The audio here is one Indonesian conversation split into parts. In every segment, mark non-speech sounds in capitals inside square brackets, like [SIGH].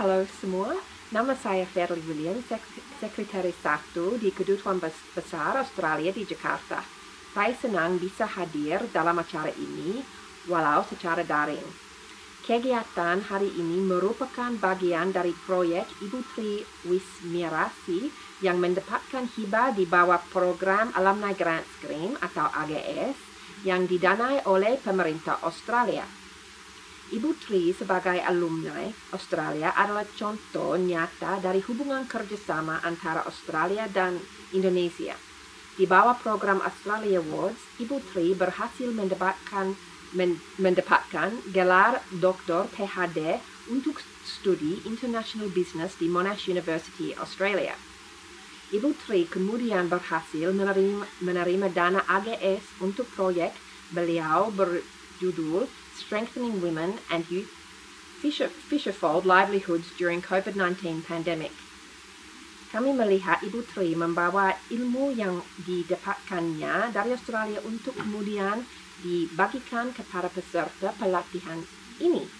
halo semua. Nama saya Fairly Williams, Sek- Sekretaris Satu di Kedutaan Bes- Besar Australia di Jakarta. Saya senang bisa hadir dalam acara ini, walau secara daring. Kegiatan hari ini merupakan bagian dari proyek Ibu Tri Wismirasi yang mendapatkan hibah di bawah program Alumni Grant Scheme atau AGS yang didanai oleh pemerintah Australia. Ibu Tri sebagai alumni Australia adalah contoh nyata dari hubungan kerjasama antara Australia dan Indonesia. Di bawah program Australia Awards, Ibu Tri berhasil mendapatkan men- mendapatkan gelar Doktor PhD untuk studi International Business di Monash University, Australia. Ibu Tri kemudian berhasil menerima, menerima dana AGS untuk proyek beliau berjudul Strengthening Women and Youth Fisher, Fisherfold Livelihoods During COVID-19 Pandemic. Kami melihat Ibu Tri membawa ilmu yang didapatkannya dari Australia untuk kemudian dibagikan kepada peserta pelatihan ini.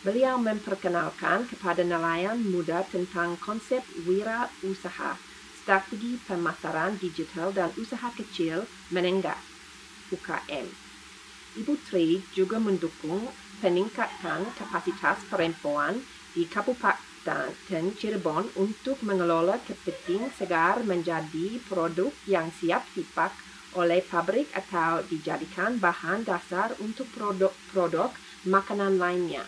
Beliau memperkenalkan kepada nelayan muda tentang konsep wira usaha, strategi pemasaran digital dan usaha kecil menengah UKM. Ibu Tri juga mendukung peningkatan kapasitas perempuan di Kabupaten Cirebon untuk mengelola kepiting segar menjadi produk yang siap dipak oleh pabrik atau dijadikan bahan dasar untuk produk-produk makanan lainnya.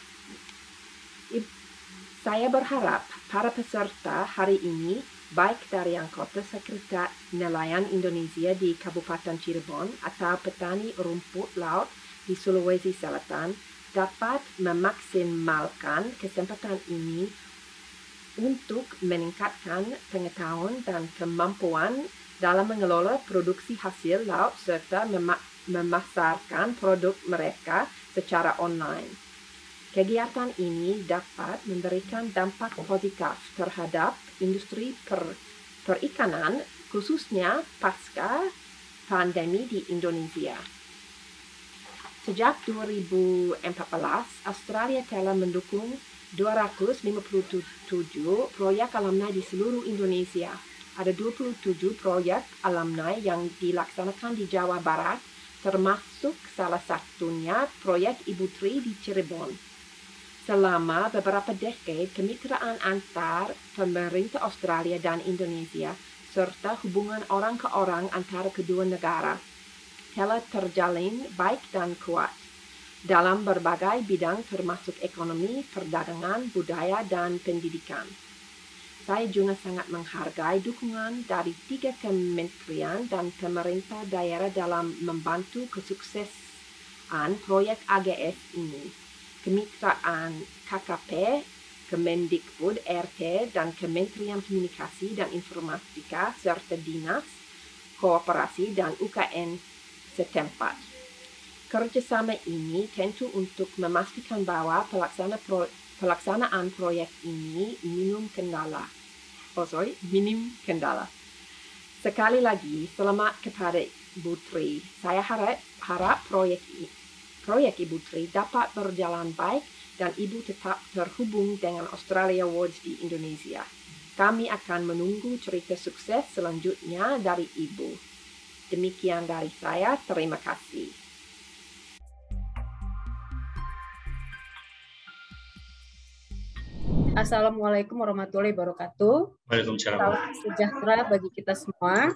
Saya berharap para peserta hari ini, baik dari anggota Sekretariat Nelayan Indonesia di Kabupaten Cirebon atau petani rumput laut di Sulawesi Selatan, dapat memaksimalkan kesempatan ini untuk meningkatkan pengetahuan dan kemampuan dalam mengelola produksi hasil laut serta memasarkan produk mereka secara online. Kegiatan ini dapat memberikan dampak positif terhadap industri per, perikanan, khususnya pasca pandemi di Indonesia. Sejak 2014, Australia telah mendukung 257 proyek alumni di seluruh Indonesia. Ada 27 proyek alumni yang dilaksanakan di Jawa Barat, termasuk salah satunya proyek Ibu Tri di Cirebon. Selama beberapa dekade, kemitraan antar pemerintah Australia dan Indonesia serta hubungan orang ke orang antara kedua negara telah terjalin baik dan kuat dalam berbagai bidang termasuk ekonomi, perdagangan, budaya, dan pendidikan. Saya juga sangat menghargai dukungan dari tiga kementerian dan pemerintah daerah dalam membantu kesuksesan proyek AGS ini. Kemitraan KKP, Kemendikbud, RT, dan Kementerian Komunikasi dan Informatika, serta Dinas, Kooperasi, dan UKN setempat. Kerjasama ini tentu untuk memastikan bahwa pelaksana pro, pelaksanaan proyek ini minum kendala. Oh sorry, minim kendala. Sekali lagi, selamat kepada Ibu Tri. Saya harap, harap proyek proyek Ibu Tri dapat berjalan baik dan Ibu tetap terhubung dengan Australia Awards di Indonesia. Kami akan menunggu cerita sukses selanjutnya dari Ibu. Demikian dari saya, terima kasih. Assalamualaikum warahmatullahi wabarakatuh. Waalaikumsalam. Salam sejahtera bagi kita semua.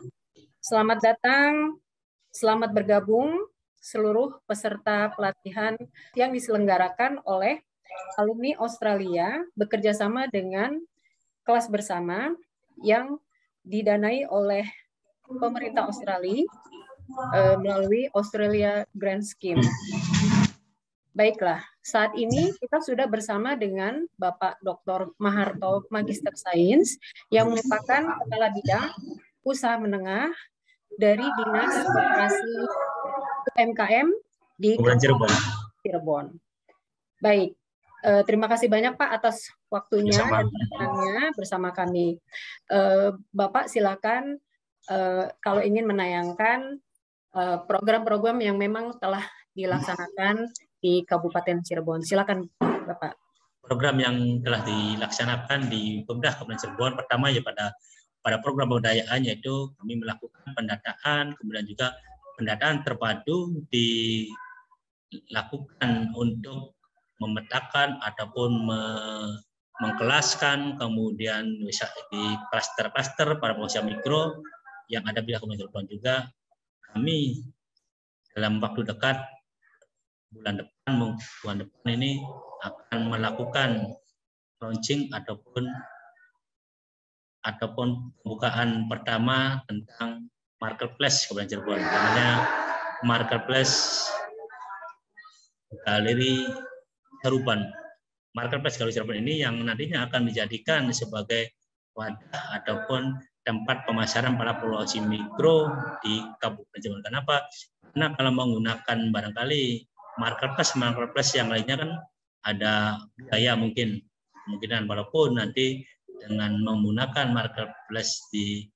Selamat datang, selamat bergabung seluruh peserta pelatihan yang diselenggarakan oleh alumni Australia bekerja sama dengan kelas bersama yang didanai oleh pemerintah Australia uh, melalui Australia Grant Scheme. Baiklah, saat ini kita sudah bersama dengan Bapak Dr. Maharto Magister Sains yang merupakan Kepala Bidang Usaha Menengah dari Dinas Koperasi UMKM di Cirebon. Cirebon. Baik, uh, terima kasih banyak Pak atas waktunya Bersama. dan bersama kami. Uh, Bapak silakan uh, kalau ingin menayangkan program-program yang memang telah dilaksanakan di Kabupaten Cirebon. Silakan Bapak. program yang telah dilaksanakan di Pemda Kabupaten Cirebon pertama ya pada pada program pemberdayaan yaitu kami melakukan pendataan kemudian juga pendataan terpadu dilakukan untuk memetakan ataupun me, mengkelaskan kemudian bisa di klaster-klaster para pengusaha mikro yang ada di Kabupaten juga. Kami dalam waktu dekat bulan depan bulan depan ini akan melakukan launching ataupun ataupun pembukaan pertama tentang marketplace Kabupaten Cirebon namanya marketplace galeri Harupan marketplace galeri Cirebon ini yang nantinya akan dijadikan sebagai wadah ataupun tempat pemasaran para produksi mikro di Kabupaten Cirebon. Kenapa? Karena kalau menggunakan barangkali marketplace marketplace yang lainnya kan ada biaya mungkin kemungkinan walaupun nanti dengan menggunakan marketplace di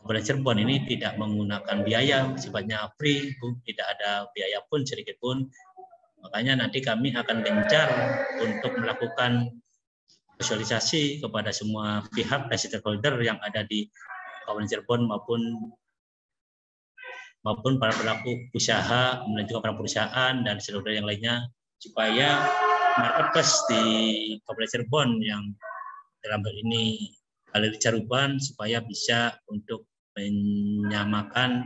Kabupaten Cirebon ini tidak menggunakan biaya sifatnya free tidak ada biaya pun sedikit pun. Makanya nanti kami akan gencar untuk melakukan sosialisasi kepada semua pihak stakeholder yang ada di Kabupaten Cirebon maupun maupun para pelaku usaha, kemudian juga para perusahaan dan seluruh yang lainnya supaya marketplace di Kabupaten Cirebon yang dalam hal ini Galeri Caruban supaya bisa untuk menyamakan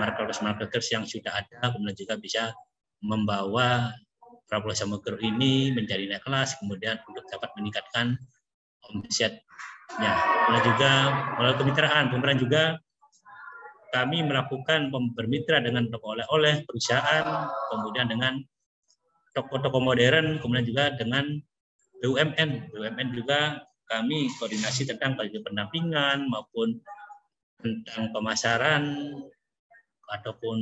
marketplace-marketplace yang sudah ada, kemudian juga bisa membawa Prabowo mikro ini menjadi naik kelas, kemudian untuk dapat meningkatkan omsetnya. Kemudian juga melalui kemitraan, pemerintah juga kami melakukan bermitra dengan toko oleh-oleh perusahaan, kemudian dengan toko-toko modern, kemudian juga dengan BUMN. BUMN juga kami koordinasi tentang pendampingan maupun tentang pemasaran ataupun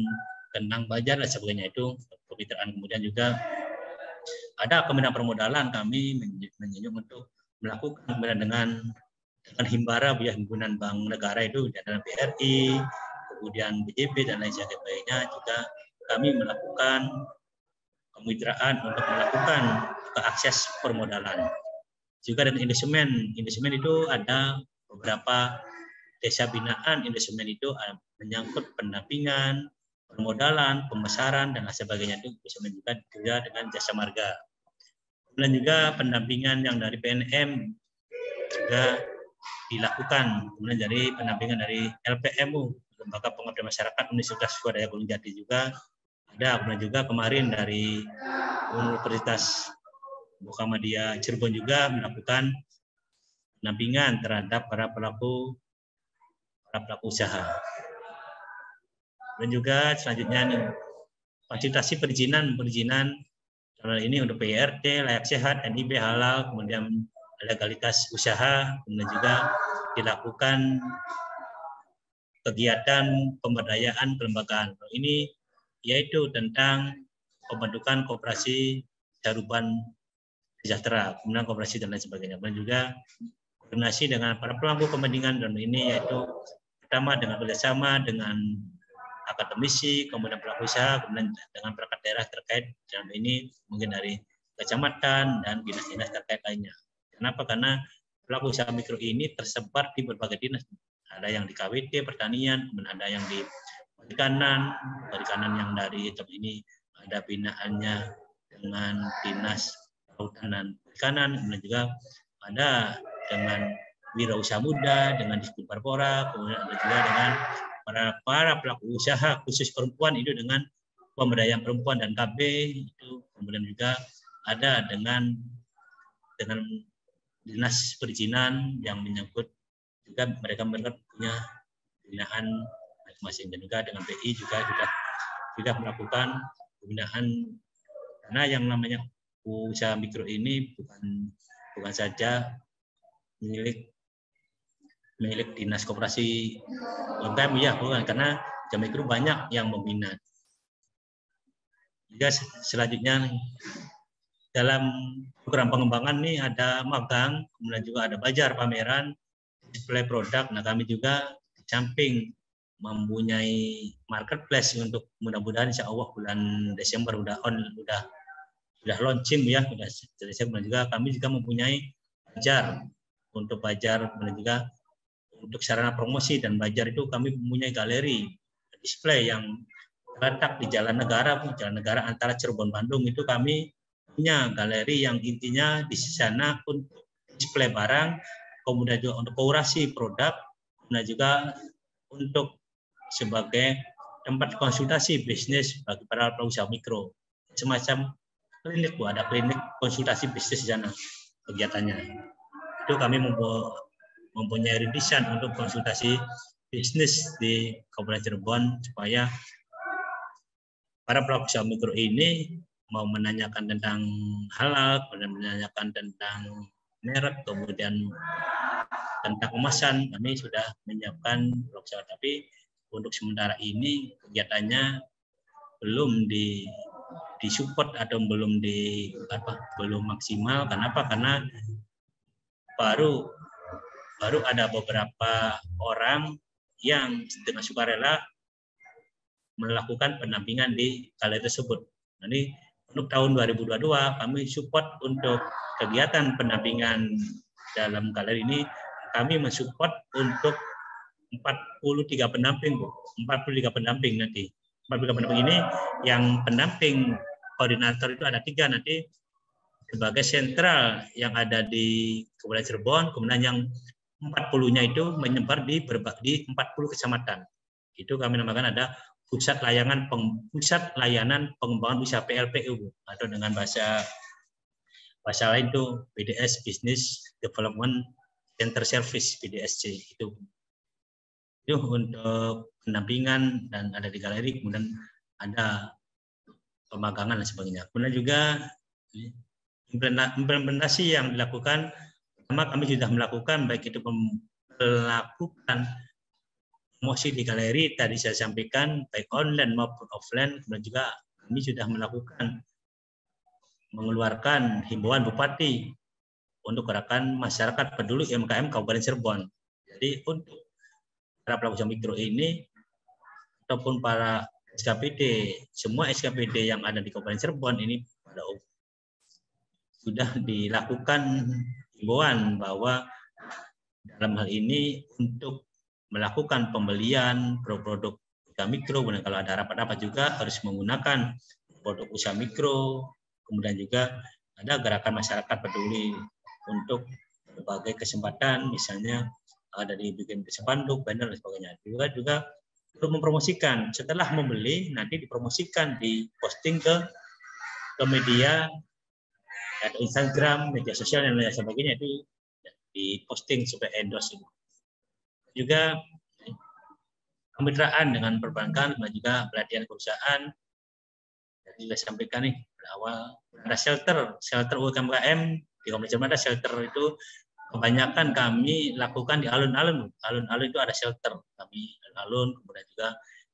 tentang bajar dan sebagainya itu kemitraan kemudian juga ada kemenangan permodalan kami menunjuk untuk melakukan kemudian dengan dengan himbara ya himpunan bank negara itu dan BRI kemudian BJB dan lain sebagainya juga kami melakukan kemitraan untuk melakukan ke akses permodalan. Juga dengan Indosemen Indosemen itu ada beberapa desa binaan Indosemen itu menyangkut pendampingan permodalan pemasaran dan lain sebagainya itu bisa juga juga dengan jasa marga dan juga pendampingan yang dari PNM juga dilakukan. Kemudian dari pendampingan dari LPMU, Lembaga Pengabdian Masyarakat Universitas Swadaya Gunung Jati juga ada. Kemudian juga kemarin dari Universitas Muhammadiyah Cirebon juga melakukan pendampingan terhadap para pelaku para pelaku usaha. Dan juga selanjutnya fasilitasi perizinan perizinan karena ini untuk PRT, layak sehat, NIB halal, kemudian legalitas usaha, kemudian juga dilakukan kegiatan pemberdayaan kelembagaan. Ini yaitu tentang pembentukan kooperasi jaruban sejahtera, kemudian kooperasi dan lain sebagainya. Dan juga koordinasi dengan para pelaku kepentingan dan ini yaitu pertama dengan kerjasama dengan akademisi, kemudian pelaku usaha, kemudian dengan perangkat daerah terkait dalam ini mungkin dari kecamatan dan dinas-dinas terkait lainnya. Kenapa? Karena pelaku usaha mikro ini tersebar di berbagai dinas. Ada yang di KWT pertanian, kemudian ada yang di perikanan, perikanan yang dari tempat ini ada binaannya dengan dinas kelautan dan perikanan, kemudian juga ada dengan wirausaha muda, dengan diskusi Parpora, kemudian ada juga dengan para para pelaku usaha khusus perempuan itu dengan pemberdayaan perempuan dan KB itu. Kemudian juga ada dengan dengan dinas perizinan yang menyangkut juga mereka mereka punya pembinaan masing-masing. Dan juga dengan BI juga sudah sudah melakukan pembinaan. Karena yang namanya usaha mikro ini bukan bukan saja milik milik dinas koperasi UMKM ya bukan karena jam mikro banyak yang membina. Juga selanjutnya dalam program pengembangan nih ada magang, kemudian juga ada bajar pameran, display produk. Nah kami juga di samping mempunyai marketplace untuk mudah-mudahan insya Allah bulan Desember udah on udah sudah launching ya, sudah. Kemudian juga kami juga mempunyai bajar untuk bajar, kemudian juga untuk sarana promosi dan bajar itu kami mempunyai galeri display yang terletak di Jalan Negara, Jalan Negara antara Cirebon Bandung itu kami punya galeri yang intinya di sana untuk display barang, kemudian juga untuk kurasi produk, kemudian juga untuk sebagai tempat konsultasi bisnis bagi para pengusaha mikro. Semacam klinik, Bu, ada klinik konsultasi bisnis di sana kegiatannya. Itu kami mempunyai rintisan untuk konsultasi bisnis di Kabupaten Cirebon supaya para pelaku usaha mikro ini mau menanyakan tentang halal, kemudian menanyakan tentang merek, kemudian tentang kemasan, kami sudah menyiapkan usaha. Tapi untuk sementara ini kegiatannya belum di disupport atau belum di apa belum maksimal. Kenapa? Karena baru baru ada beberapa orang yang dengan sukarela melakukan pendampingan di galeri tersebut. Jadi untuk tahun 2022 kami support untuk kegiatan pendampingan dalam galeri ini kami mensupport untuk 43 pendamping, Bu. 43 pendamping nanti. 43 pendamping ini yang pendamping koordinator itu ada tiga nanti sebagai sentral yang ada di Kabupaten Cirebon, kemudian yang 40-nya itu menyebar di berbagai di 40 kecamatan. Itu kami namakan ada pusat layanan pusat layanan pengembangan usaha PLPU atau dengan bahasa bahasa lain itu BDS Business Development Center Service BDSC itu itu untuk pendampingan dan ada di galeri kemudian ada pemagangan dan sebagainya kemudian juga implementasi yang dilakukan pertama kami sudah melakukan baik itu melakukan promosi di galeri tadi saya sampaikan baik online maupun offline kemudian juga kami sudah melakukan mengeluarkan himbauan bupati untuk gerakan masyarakat peduli UMKM Kabupaten Cirebon. Jadi untuk para pelaku usaha mikro ini ataupun para SKPD, semua SKPD yang ada di Kabupaten Cirebon ini pada sudah dilakukan himbauan bahwa dalam hal ini untuk melakukan pembelian produk-produk usaha mikro, kemudian kalau ada rapat-rapat juga harus menggunakan produk usaha mikro, kemudian juga ada gerakan masyarakat peduli untuk berbagai kesempatan, misalnya ada dibikin spanduk, banner dan sebagainya. Juga juga untuk mempromosikan. Setelah membeli nanti dipromosikan, diposting ke ke media atau Instagram, media sosial dan lain sebagainya itu diposting supaya endorse itu juga kemitraan dengan perbankan dan juga pelatihan perusahaan. Jadi saya sampaikan nih awal ada shelter, shelter UMKM di Komisi ada shelter itu kebanyakan kami lakukan di alun-alun. Alun-alun itu ada shelter. Kami alun kemudian juga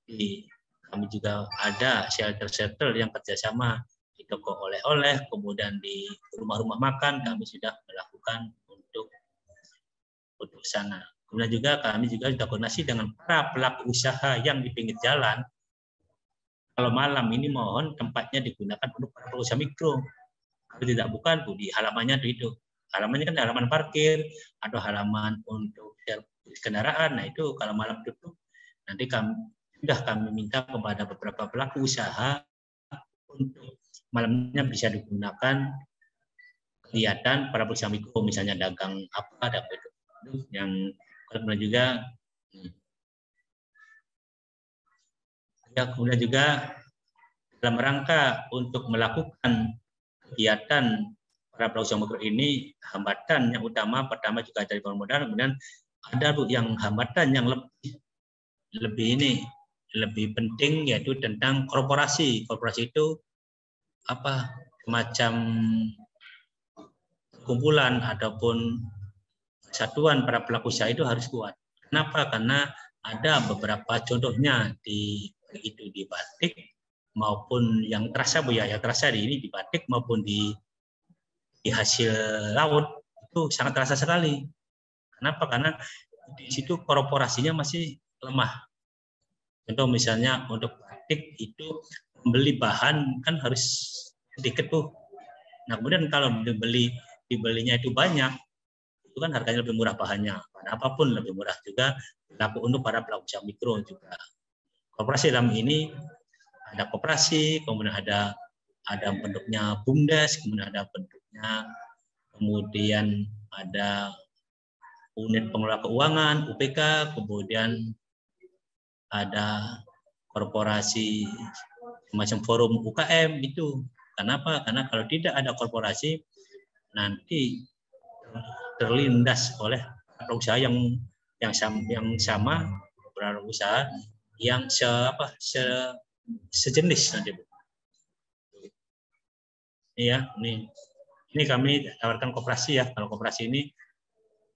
di kami juga ada shelter-shelter yang kerjasama toko oleh-oleh, kemudian di rumah-rumah makan kami sudah melakukan untuk untuk sana. Kemudian juga kami juga sudah koordinasi dengan para pelaku usaha yang di pinggir jalan. Kalau malam ini mohon tempatnya digunakan untuk para pelaku usaha mikro. Kalau tidak bukan, Bu, di halamannya itu. Halamannya kan halaman parkir atau halaman untuk kendaraan. Nah itu kalau malam tutup, nanti kami sudah kami minta kepada beberapa pelaku usaha untuk malamnya bisa digunakan kegiatan para perusahaan mikro, misalnya dagang apa, dagang itu yang kemudian juga ya kemudian juga dalam rangka untuk melakukan kegiatan para pelaku mikro ini hambatan yang utama pertama juga dari modal kemudian ada bu yang hambatan yang lebih lebih ini lebih penting yaitu tentang korporasi. Korporasi itu apa semacam kumpulan ataupun satuan para pelaku usaha itu harus kuat. Kenapa? Karena ada beberapa contohnya di itu di batik maupun yang terasa bu ya, yang terasa di ini di batik maupun di di hasil laut itu sangat terasa sekali. Kenapa? Karena di situ korporasinya masih lemah. Contoh misalnya untuk batik itu membeli bahan kan harus sedikit tuh Nah kemudian kalau dibeli dibelinya itu banyak, itu kan harganya lebih murah bahannya. Bahan apa pun lebih murah juga berlaku untuk para pelaku usaha mikro juga. Korporasi dalam ini ada koperasi, kemudian ada ada bentuknya bumdes, kemudian ada bentuknya kemudian ada unit pengelola keuangan UPK, kemudian ada korporasi semacam forum UKM itu. Kenapa? Karena kalau tidak ada korporasi nanti terlindas oleh usaha yang yang sama, yang sama usaha yang se apa se sejenis nanti bu. Iya, ini ini kami tawarkan koperasi ya. Kalau koperasi ini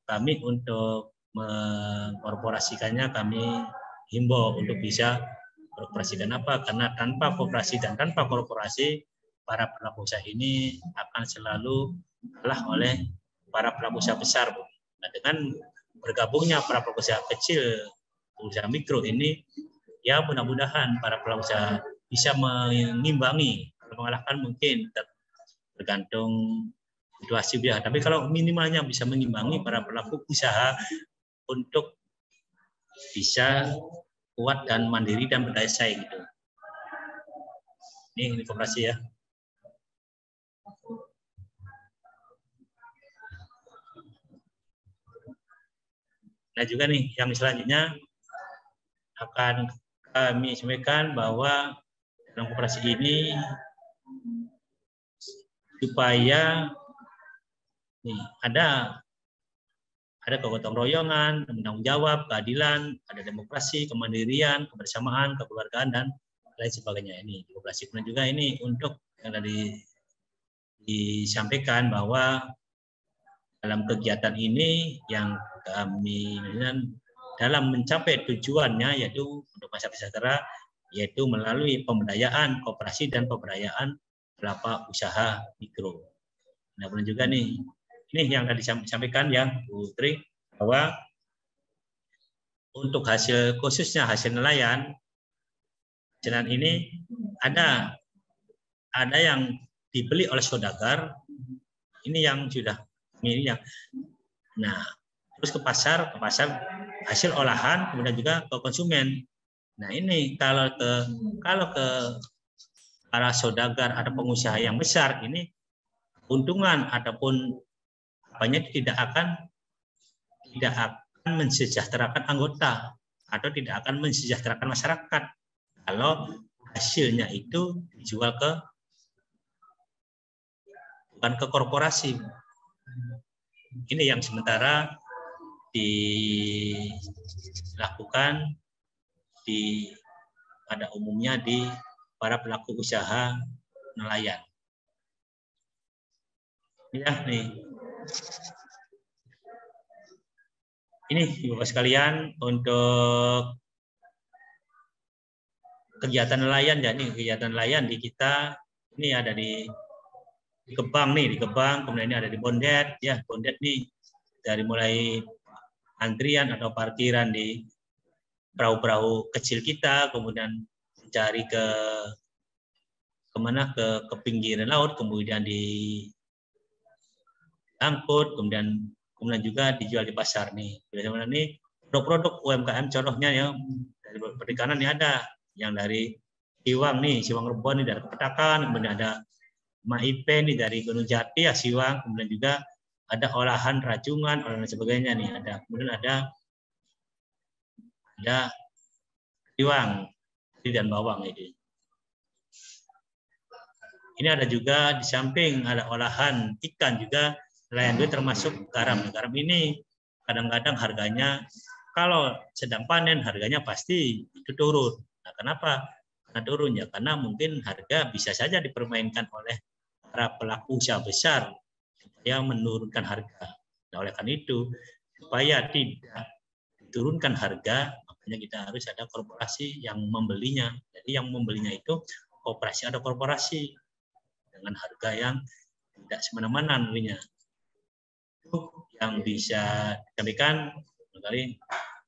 kami untuk mengkorporasikannya kami himbau untuk bisa korporasi dan apa karena tanpa kooperasi dan tanpa korporasi para pelaku usaha ini akan selalu kalah oleh para pelaku usaha besar. Nah, dengan bergabungnya para pelaku usaha kecil, usaha mikro ini ya mudah-mudahan para pelaku usaha bisa mengimbangi mengalahkan mungkin tergantung situasi dia. Tapi kalau minimalnya bisa mengimbangi para pelaku usaha untuk bisa kuat dan mandiri dan berdaya saing gitu. Ini informasi ya. Nah juga nih yang selanjutnya akan kami sampaikan bahwa dalam koperasi ini supaya nih ada ada kegotong royongan, tanggung jawab, keadilan, ada demokrasi, kemandirian, kebersamaan, kekeluargaan dan lain sebagainya ini demokrasi kemudian juga ini untuk yang tadi disampaikan bahwa dalam kegiatan ini yang kami dalam mencapai tujuannya yaitu untuk masyarakat sejahtera yaitu melalui pemberdayaan kooperasi dan pemberdayaan pelaku usaha mikro. Nah, kemudian juga nih ini yang tadi disampaikan ya Bu Tri bahwa untuk hasil khususnya hasil nelayan jalan ini ada ada yang dibeli oleh saudagar ini yang sudah ini yang nah terus ke pasar ke pasar hasil olahan kemudian juga ke konsumen. Nah ini kalau ke kalau ke para saudagar atau pengusaha yang besar ini keuntungan ataupun apanya tidak akan tidak akan mensejahterakan anggota atau tidak akan mensejahterakan masyarakat kalau hasilnya itu dijual ke bukan ke korporasi. Ini yang sementara dilakukan di pada umumnya di para pelaku usaha nelayan. Ya, nih ini Bapak sekalian untuk kegiatan nelayan ya nih kegiatan nelayan di kita ini ada di di Kebang nih di Kebang kemudian ini ada di Bondet ya Bondet nih dari mulai antrian atau parkiran di perahu-perahu kecil kita kemudian mencari ke ke mana ke ke pinggiran laut kemudian di angkut, kemudian kemudian juga dijual di pasar nih. Bagaimana nih produk-produk UMKM contohnya ya dari perikanan ini ada yang dari Siwang nih, Siwang Rebon nih dari Petakan, kemudian ada Maipe nih dari Gunung Jati ya Siwang, kemudian juga ada olahan racungan, olahan sebagainya nih ada. Kemudian ada ada Siwang dan bawang ini. Ini ada juga di samping ada olahan ikan juga nelayan gue termasuk garam. Garam ini kadang-kadang harganya kalau sedang panen harganya pasti itu turun. Nah, kenapa? Karena turun ya karena mungkin harga bisa saja dipermainkan oleh para pelaku usaha besar yang menurunkan harga. Nah, oleh karena itu supaya tidak diturunkan harga, makanya kita harus ada korporasi yang membelinya. Jadi yang membelinya itu kooperasi ada korporasi dengan harga yang tidak semena-mena yang bisa disampaikan kali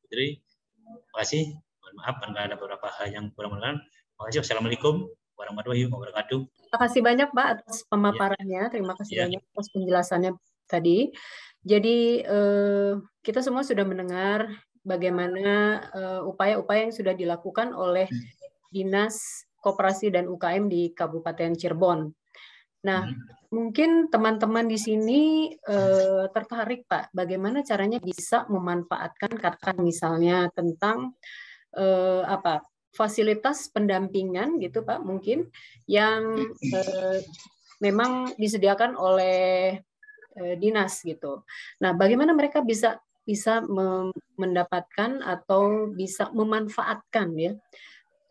Putri. Terima kasih. Mohon maaf karena ada beberapa hal yang kurang berkenan. Terima kasih. Wassalamualaikum warahmatullahi wabarakatuh. Terima kasih banyak Pak atas pemaparannya. Terima kasih ya. banyak atas penjelasannya tadi. Jadi eh, kita semua sudah mendengar bagaimana eh, upaya-upaya yang sudah dilakukan oleh Dinas Koperasi dan UKM di Kabupaten Cirebon. Nah, hmm. mungkin teman-teman di sini eh, tertarik Pak, bagaimana caranya bisa memanfaatkan katakan misalnya tentang eh, apa fasilitas pendampingan gitu Pak, mungkin yang eh, memang disediakan oleh eh, dinas gitu. Nah, bagaimana mereka bisa bisa mendapatkan atau bisa memanfaatkan ya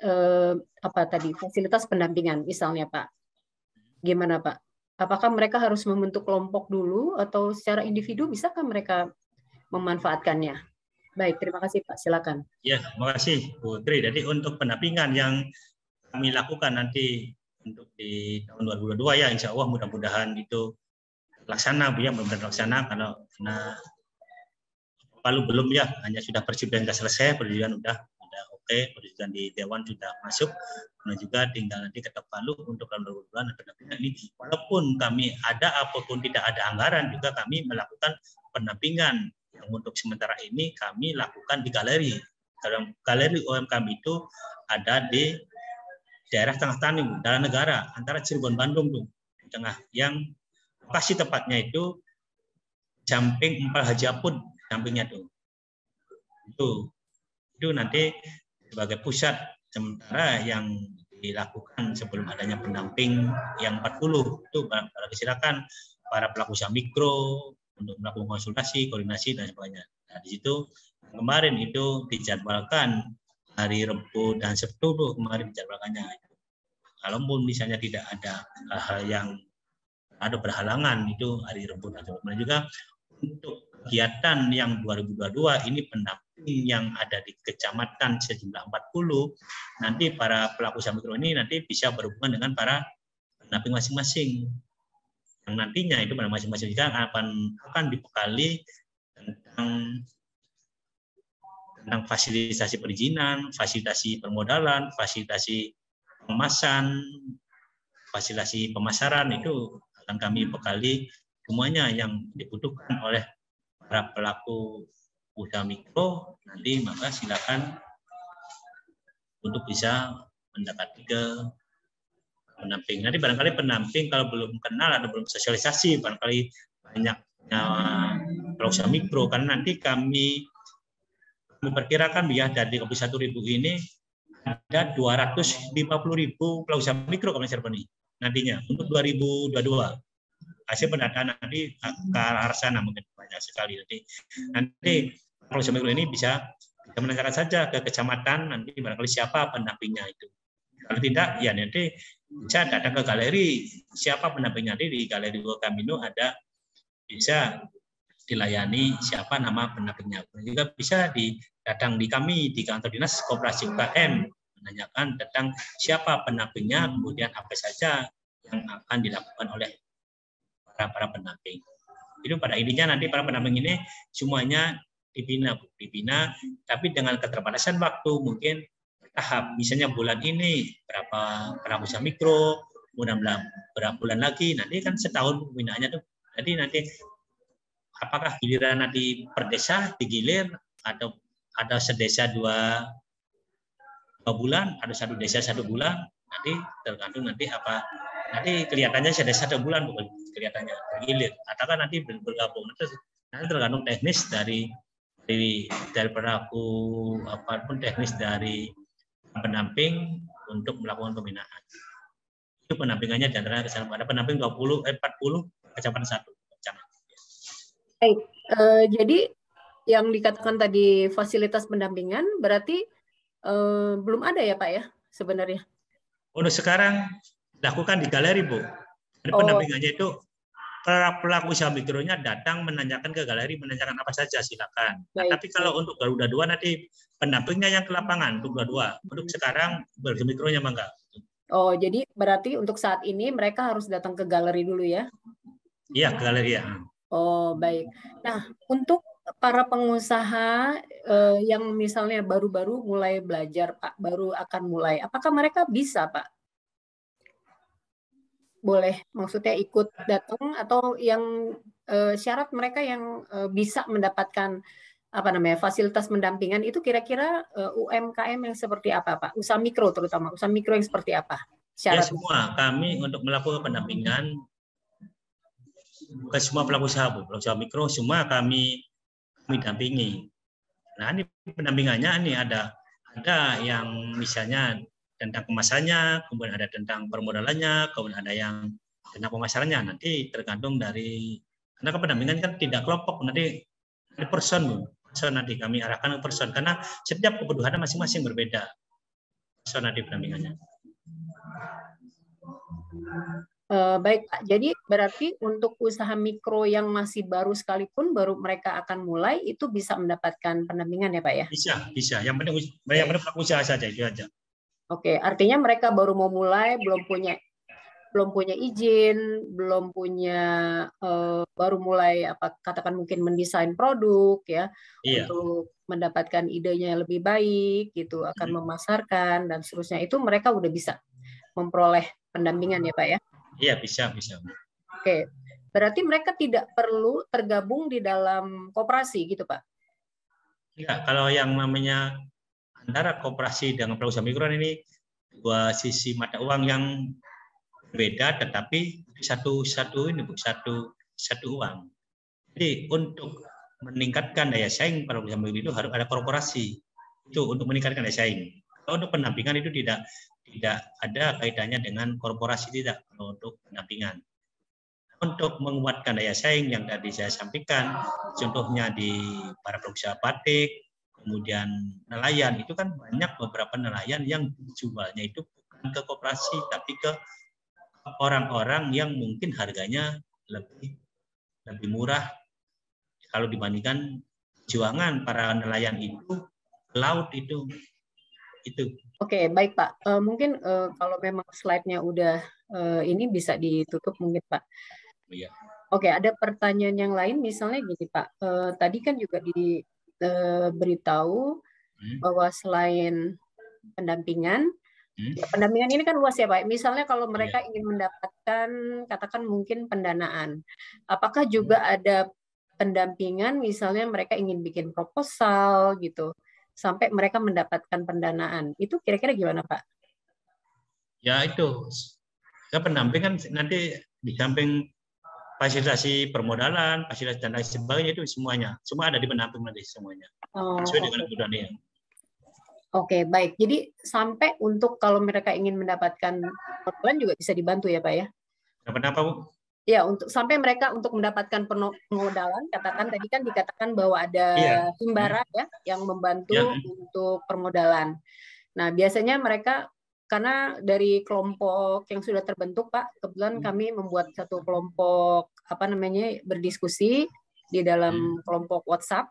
eh, apa tadi fasilitas pendampingan misalnya Pak. Gimana Pak? Apakah mereka harus membentuk kelompok dulu atau secara individu bisakah mereka memanfaatkannya? Baik, terima kasih Pak. Silakan. Ya, terima kasih Putri. Jadi untuk pendampingan yang kami lakukan nanti untuk di tahun 2022 ya insya Allah mudah-mudahan itu laksana Bu ya, mudah-mudahan laksana karena, karena kalau belum ya hanya sudah persidangan sudah selesai, persidangan sudah partai di Dewan sudah masuk dan juga tinggal nanti ketok palu untuk tahun 2022 dan pendampingan ini. Walaupun kami ada apa pun tidak ada anggaran juga kami melakukan pendampingan. Yang untuk sementara ini kami lakukan di galeri. Dalam galeri UMKM itu ada di daerah tengah tani dalam negara antara Cirebon Bandung tuh. Tengah yang lokasi tepatnya itu samping Empal Haji Apun sampingnya tuh. Itu. Itu nanti sebagai pusat sementara yang dilakukan sebelum adanya pendamping yang 40 itu para silakan para pelaku usaha mikro untuk melakukan konsultasi, koordinasi dan sebagainya. Nah, di situ kemarin itu dijadwalkan hari Rabu dan Sabtu kemarin dijadwalkannya. Kalaupun misalnya tidak ada hal-hal yang ada berhalangan itu hari Rabu dan Sabtu. Juga untuk kegiatan yang 2022 ini pendamping yang ada di kecamatan sejumlah 40, nanti para pelaku usaha mikro ini nanti bisa berhubungan dengan para pendamping masing-masing. Yang nantinya itu pada masing-masing juga akan akan dibekali tentang tentang fasilitasi perizinan, fasilitasi permodalan, fasilitasi pemasan, fasilitasi pemasaran itu akan kami bekali semuanya yang dibutuhkan oleh para pelaku usaha mikro nanti maka silakan untuk bisa mendapati ke pendamping. Nanti barangkali pendamping kalau belum kenal atau belum sosialisasi barangkali banyak usaha mikro. Karena nanti kami memperkirakan ya dari kopi satu ribu ini ada 250 ribu usaha mikro komersial ini nantinya untuk 2022 hasil pendataan nanti ke arah sana mungkin banyak sekali. Nanti nanti kalau mikro ini bisa kita menanyakan saja ke kecamatan nanti barangkali siapa pendampingnya itu. Kalau tidak ya nanti bisa datang ke galeri. Siapa pendampingnya? Nanti di galeri Kamino ada bisa dilayani siapa nama pendampingnya. Juga bisa di datang di kami di kantor dinas koperasi UKM menanyakan tentang siapa pendampingnya kemudian apa saja yang akan dilakukan oleh para para pendamping. Itu pada intinya nanti para pendamping ini semuanya dibina, dibina, tapi dengan keterbatasan waktu mungkin tahap. Misalnya bulan ini berapa berapa mikro, kemudian berapa bulan lagi, nanti kan setahun pembinaannya tuh. Jadi nanti apakah giliran nanti per desa digilir atau ada sedesa dua, dua bulan, ada satu desa satu bulan, nanti tergantung nanti apa nanti kelihatannya sudah satu bulan bukan kelihatannya bergilir atau kan nanti bergabung nanti tergantung teknis dari dari dari pelaku apa pun teknis dari pendamping untuk melakukan pembinaan itu pendampingannya di antara ada pendamping 20 eh, 40 kecamatan satu Baik, uh, jadi yang dikatakan tadi fasilitas pendampingan berarti uh, belum ada ya Pak ya sebenarnya? Untuk sekarang lakukan di galeri bu. Jadi oh. pendampingannya itu pelaku usaha mikronya datang menanyakan ke galeri menanyakan apa saja silakan. Nah, tapi kalau untuk Garuda dua nanti pendampingnya yang ke lapangan untuk Garuda 2. Untuk sekarang Garuda mikronya mangga. Oh, jadi berarti untuk saat ini mereka harus datang ke galeri dulu ya? Iya, ke galeri ya. Oh, baik. Nah, untuk para pengusaha eh, yang misalnya baru-baru mulai belajar, Pak, baru akan mulai, apakah mereka bisa, Pak, boleh maksudnya ikut datang atau yang uh, syarat mereka yang uh, bisa mendapatkan apa namanya fasilitas pendampingan itu kira-kira uh, UMKM yang seperti apa Pak? Usaha mikro terutama usaha mikro yang seperti apa? Ya, syarat ya semua kami untuk melakukan pendampingan ke semua pelaku usaha, pelaku usaha mikro semua kami kami dampingi. Nah ini pendampingannya ini ada ada yang misalnya tentang kemasannya, kemudian ada tentang permodalannya, kemudian ada yang tentang pemasarannya. Nanti tergantung dari karena pendampingan kan tidak kelompok, nanti dari person, person nanti kami arahkan ke person karena setiap kebutuhannya masing-masing berbeda. Person nanti pendampingannya. Uh, baik Pak, jadi berarti untuk usaha mikro yang masih baru sekalipun baru mereka akan mulai itu bisa mendapatkan pendampingan ya Pak ya? Bisa, bisa. Yang penting yang penting usaha saja itu aja. Oke, artinya mereka baru mau mulai, belum punya belum punya izin, belum punya uh, baru mulai apa katakan mungkin mendesain produk ya iya. untuk mendapatkan idenya yang lebih baik gitu, akan hmm. memasarkan dan seterusnya itu mereka udah bisa memperoleh pendampingan ya Pak ya. Iya, bisa, bisa. Oke. Berarti mereka tidak perlu tergabung di dalam koperasi gitu, Pak? Iya, kalau yang namanya antara koperasi dengan perusahaan mikro ini dua sisi mata uang yang berbeda tetapi satu satu ini bu satu satu uang. Jadi untuk meningkatkan daya saing para perusahaan mikro itu harus ada korporasi itu untuk meningkatkan daya saing. Kalau untuk pendampingan itu tidak tidak ada kaitannya dengan korporasi tidak untuk pendampingan. Untuk menguatkan daya saing yang tadi saya sampaikan, contohnya di para perusahaan batik, kemudian nelayan itu kan banyak beberapa nelayan yang jualnya itu bukan ke koperasi tapi ke orang-orang yang mungkin harganya lebih lebih murah kalau dibandingkan juangan para nelayan itu laut itu itu. Oke, baik Pak. Uh, mungkin uh, kalau memang slide-nya udah uh, ini bisa ditutup mungkin Pak. Iya. Oke, ada pertanyaan yang lain misalnya gini Pak. Uh, tadi kan juga di beritahu hmm. bahwa selain pendampingan, hmm. ya, pendampingan ini kan luas ya Pak. Misalnya kalau mereka yeah. ingin mendapatkan katakan mungkin pendanaan, apakah juga hmm. ada pendampingan misalnya mereka ingin bikin proposal gitu sampai mereka mendapatkan pendanaan. Itu kira-kira gimana Pak? Ya itu, ya pendampingan nanti di samping fasilitasi permodalan, fasilitasi dan lain sebagainya itu semuanya, semua ada di pendamping nanti semuanya. Oh, sesuai okay. dengan kebutuhannya. Oke, okay, baik. Jadi sampai untuk kalau mereka ingin mendapatkan permodalan juga bisa dibantu ya, Pak ya? Kenapa, Bu? Ya, untuk sampai mereka untuk mendapatkan permodalan, katakan tadi kan dikatakan bahwa ada yeah. himbara ya yang membantu yeah. untuk permodalan. Nah, biasanya mereka karena dari kelompok yang sudah terbentuk Pak, kebetulan hmm. kami membuat satu kelompok apa namanya berdiskusi di dalam hmm. kelompok WhatsApp.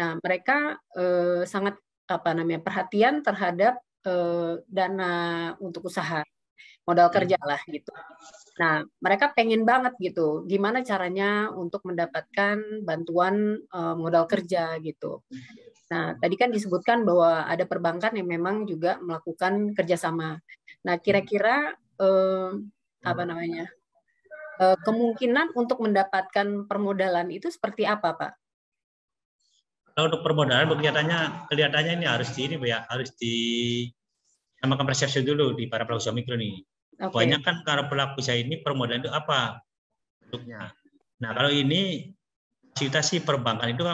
Nah, mereka eh, sangat apa namanya perhatian terhadap eh, dana untuk usaha modal hmm. kerja lah gitu. Nah, mereka pengen banget gitu, gimana caranya untuk mendapatkan bantuan eh, modal kerja gitu. Nah, tadi kan disebutkan bahwa ada perbankan yang memang juga melakukan kerjasama. Nah, kira-kira eh, apa namanya eh, kemungkinan untuk mendapatkan permodalan itu seperti apa, Pak? Kalau untuk permodalan kelihatannya kelihatannya ini harus di ini ya harus di samakan persepsi dulu di para pelaku usaha mikro nih. Okay. Banyak kan para pelaku usaha ini permodalan itu apa bentuknya. Nah kalau ini fasilitasi perbankan itu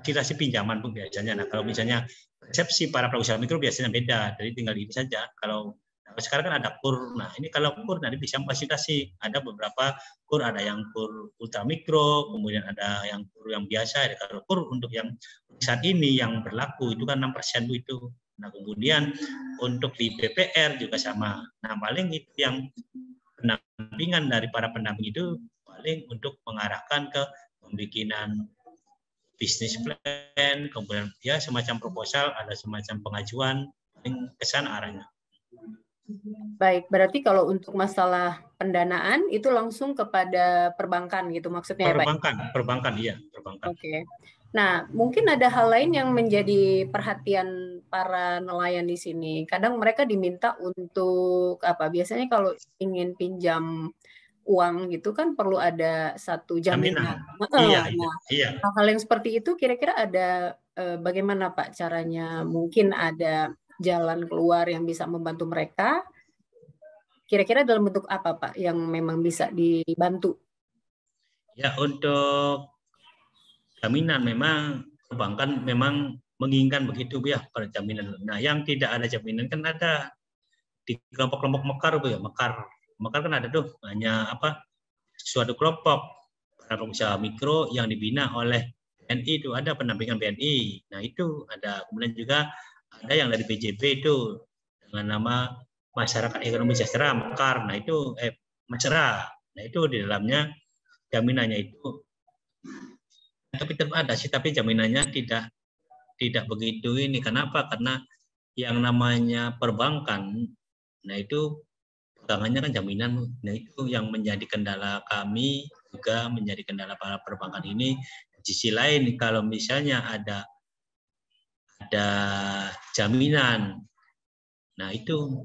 fasilitasi pinjaman pun biasanya. Nah, kalau misalnya persepsi para pelaku usaha mikro biasanya beda, jadi tinggal ini saja. Kalau nah, sekarang kan ada kur. Nah, ini kalau kur nanti bisa fasilitasi. Ada beberapa kur, ada yang kur ultra mikro, kemudian ada yang kur yang biasa. Kalau kur untuk yang saat ini yang berlaku itu kan 6% itu. Nah, kemudian untuk di BPR juga sama. Nah, paling itu yang pendampingan dari para pendamping itu paling untuk mengarahkan ke pembikinan bisnis plan, kemudian ya semacam proposal, ada semacam pengajuan, ke sana arahnya. Baik, berarti kalau untuk masalah pendanaan itu langsung kepada perbankan gitu maksudnya perbankan, ya Pak? Perbankan, iya, perbankan. Oke. Nah, mungkin ada hal lain yang menjadi perhatian para nelayan di sini? Kadang mereka diminta untuk apa? Biasanya kalau ingin pinjam uang gitu kan perlu ada satu jaminan. jaminan. iya, nah, iya. hal-hal yang seperti itu kira-kira ada eh, bagaimana Pak caranya? Mungkin ada jalan keluar yang bisa membantu mereka. Kira-kira dalam bentuk apa Pak yang memang bisa dibantu? Ya untuk jaminan memang perbankan memang menginginkan begitu ya pada jaminan. Nah, yang tidak ada jaminan kan ada di kelompok-kelompok mekar Bu ya, mekar. Mekar kan ada tuh hanya apa? suatu kelompok para pengusaha mikro yang dibina oleh BNI itu ada pendampingan BNI. Nah, itu ada kemudian juga ada yang dari BJB itu dengan nama masyarakat ekonomi sejahtera Mekar. Nah, itu eh Mesra. Nah, itu di dalamnya jaminannya itu tapi tetap ada sih tapi jaminannya tidak tidak begitu ini. Kenapa? Karena yang namanya perbankan nah itu pegangannya kan jaminan. Nah itu yang menjadi kendala kami juga menjadi kendala para perbankan ini. Di sisi lain kalau misalnya ada ada jaminan nah itu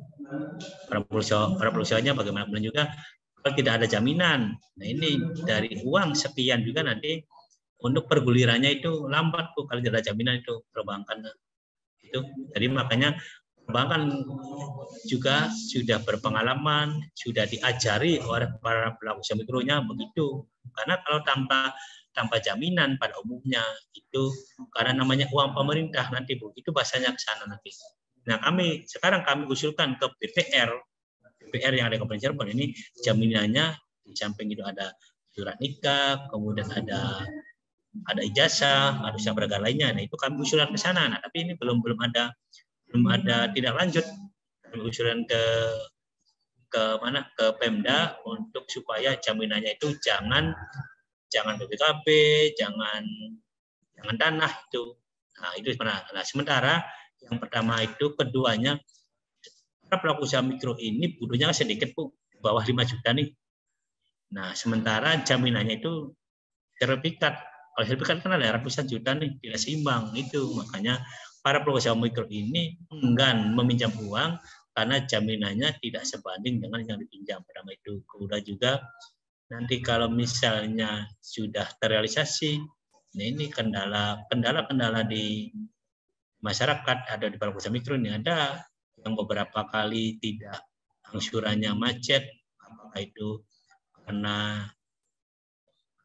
para perusahaan para perusahaannya bagaimana? Juga kalau tidak ada jaminan. Nah ini dari uang sekian juga nanti untuk pergulirannya itu lambat tuh kalau tidak jaminan itu perbankan itu. Jadi makanya perbankan juga sudah berpengalaman, sudah diajari oleh para pelaku usaha mikronya begitu. Karena kalau tanpa tanpa jaminan pada umumnya itu karena namanya uang pemerintah nanti bu itu bahasanya ke sana nanti. Nah kami sekarang kami usulkan ke BPR PR yang ada Kabupaten Cirebon ini jaminannya di samping itu ada surat nikah, kemudian ada ada ijazah, ada beragam lainnya. Nah itu kami usulan ke sana. Nah tapi ini belum belum ada belum ada tidak lanjut kami usulan ke ke mana ke Pemda untuk supaya jaminannya itu jangan jangan BPKB, jangan jangan tanah itu. Nah itu sebenarnya. Nah sementara yang pertama itu keduanya pelaku usaha mikro ini butuhnya sedikit bu, bawah 5 juta nih. Nah, sementara jaminannya itu sertifikat. Kalau sertifikat kan ada ratusan juta nih, tidak seimbang itu. Makanya para pelaku usaha mikro ini enggan meminjam uang karena jaminannya tidak sebanding dengan yang dipinjam. Pertama itu. Kemudian juga nanti kalau misalnya sudah terrealisasi, nah ini kendala kendala kendala di masyarakat ada di pelaku usaha mikro ini ada yang beberapa kali tidak angsurannya macet, apakah itu karena